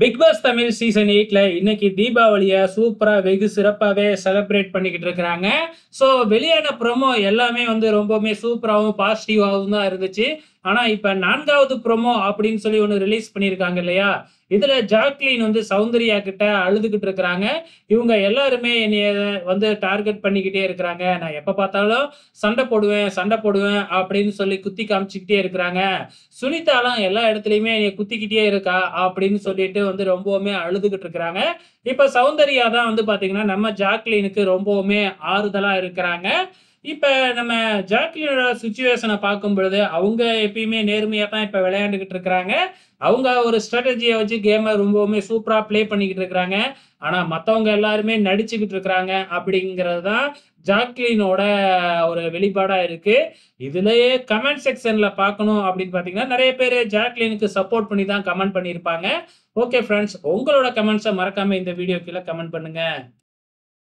Big pass Tamil season எயிட்ல இன்னைக்கு தீபாவளியை சூப்பரா வெகு சிறப்பாகவே செலிப்ரேட் பண்ணிக்கிட்டு இருக்கிறாங்க. ஸோ வெளியான ப்ரோமோ எல்லாமே வந்து ரொம்பவுமே சூப்பராகவும் பாசிட்டிவாகவும் தான் இருந்துச்சு. ஆனா இப்ப நான்காவது ப்ரோமோ அப்படின்னு சொல்லி ஒன்று ரிலீஸ் பண்ணியிருக்காங்க இல்லையா? இதுல ஜாக்லின் வந்து சௌந்தர்யா கிட்ட அழுதுகிட்டு இருக்கிறாங்க. இவங்க எல்லாருமே என்னைய வந்து டார்கெட் பண்ணிக்கிட்டே இருக்கிறாங்க. நான் எப்ப பார்த்தாலும் சண்டை போடுவேன் சண்டை போடுவேன் அப்படின்னு சொல்லி குத்தி காமிச்சுக்கிட்டே இருக்கிறாங்க. சுனிதாலாம் எல்லா இடத்துலயுமே என்னைய குத்திக்கிட்டே இருக்கா அப்படின்னு சொல்லிட்டு வந்து ரொம்பவுமே அழுதுகிட்டு இருக்கிறாங்க. இப்ப சௌந்தர்யா தான் வந்து பாத்தீங்கன்னா நம்ம ஜாக்லினுக்கு ரொம்பவுமே ஆறுதலா இருக்கிறாங்க. இப்போ நம்ம ஜாக்லினோட சுச்சுவேஷனை பார்க்கும் பொழுது அவங்க எப்பயுமே நேர்மையாக தான் இப்போ விளையாண்டுக்கிட்டு இருக்கிறாங்க. அவங்க ஒரு ஸ்ட்ராட்டஜியை வச்சு கேமை ரொம்பவுமே சூப்பராக ப்ளே பண்ணிக்கிட்டு இருக்கிறாங்க. ஆனால் மற்றவங்க எல்லாருமே நடிச்சுக்கிட்டு இருக்கிறாங்க அப்படிங்கிறது தான் ஜாக்லினோட ஒரு வெளிப்பாடாக இருக்குது இதுலேயே கமெண்ட் செக்ஷனில் பார்க்கணும் அப்படின்னு பார்த்தீங்கன்னா நிறைய பேர் ஜாக்லினுக்கு சப்போர்ட் பண்ணி தான் கமெண்ட் பண்ணியிருப்பாங்க. ஓகே ஃப்ரெண்ட்ஸ் உங்களோட கமெண்ட்ஸை மறக்காமல் இந்த வீடியோ கீழே கமெண்ட் பண்ணுங்கள்